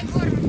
Давай, Горм.